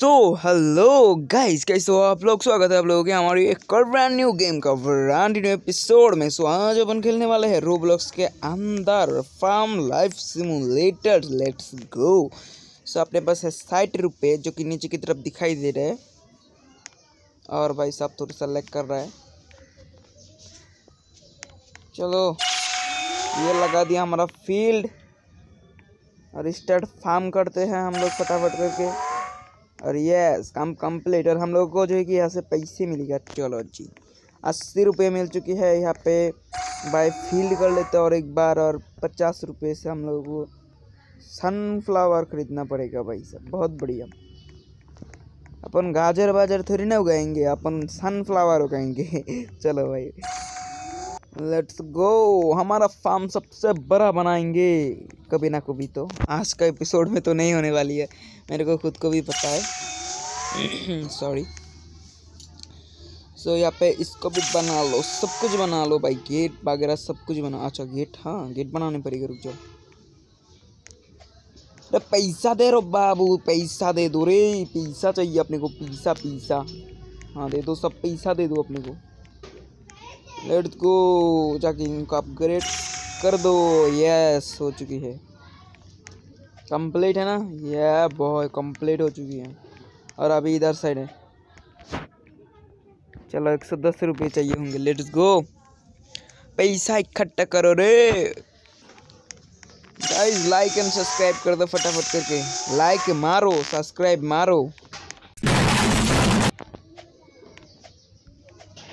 So hello guys कैसे हो आप लोग? स्वागत है आप लोगों के हमारी एक और ब्रांड न्यू गेम का ब्रांड न्यू एपिसोड में। सो, आज अपन खेलने वाले हैं रोब्लॉक्स के अंदर farm life simulator let's go so, अपने पास है साठ रुपये जो कि नीचे की तरफ़ दिखाई दे रहे हैं। और भाई साहब थोड़ा सा लैग कर रहा है। चलो, ये लगा दिया हमारा फ़ील्ड और स्टार्ट फार्म करते हैं हम लोग फटाफट करके। और यस काम कंप्लीट और हम लोग को जो है कि यहाँ से पैसे मिलेगा। चलो जी, अस्सी रुपये मिल चुकी है यहाँ पे। बाय फ़ील्ड कर लेते हैं और एक बार और पचास रुपये से हम लोगों को सनफ्लावर खरीदना पड़ेगा भाई साहब, बहुत बढ़िया। अपन गाजर बाजर थोड़ी ना उगाएँगे, अपन सनफ्लावर उगाएँगे। चलो भाई। लेट्स गो हमारा फार्म सबसे बड़ा बनाएँगे। कभी ना कभी तो। आज का एपिसोड में तो नहीं होने वाली है। मेरे को खुद को भी पता है। सॉरी सो so, यहाँ पे इसको भी बना लो। सब कुछ बना लो भाई। गेट वगैरह सब कुछ बना। अच्छा गेट हाँ गेट बनाने पड़ेगा। रुक जाओ। अरे पैसा दे रो बाबू। पैसा दे दो रे। पैसा चाहिए अपने को। पैसा पैसा। हाँ दे दो। सब पैसा दे दो अपने को। लेट्स गो जाके इनको अपग्रेड कर दो. यस हो चुकी है. कंप्लीट है ना? ये बहुत कंप्लीट हो चुकी है. और अभी इधर साइड है. चलो, एक सौ दस रुपये चाहिए होंगे. लेट्स गो पैसा इकट्ठा करो रे. गाइस लाइक एंड सब्सक्राइब कर दो फटाफट करके. लाइक मारो सब्सक्राइब मारो.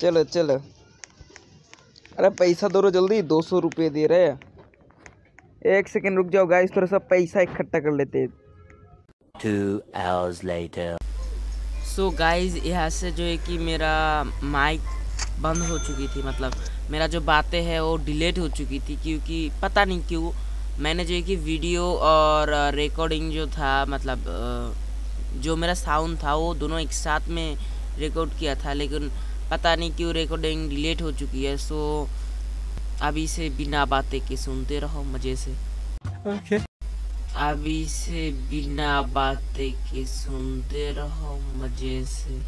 चलो चलो. अरे पैसा दो रो जल्दी दो सौ रुपये दे रहे हैं एक सेकंड रुक जाओ गाइस थोड़ा सा पैसा इकट्ठा कर लेते हैं Two hours later. So guys यहाँ से जो है कि मेरा माइक बंद हो चुकी थी मतलब मेरा जो बातें हैं वो डिलीट हो चुकी थी क्योंकि पता नहीं क्यों मैंने जो है कि वीडियो और रिकॉर्डिंग जो था मतलब जो मेरा साउंड था वो दोनों एक साथ में रिकॉर्ड किया था लेकिन पता नहीं क्यों रिकॉर्डिंग डिलीट हो चुकी है सो अभी से बिना बातें के सुनते रहो मज़े से। अभी से बिना बातें के सुनते रहो मज़े से।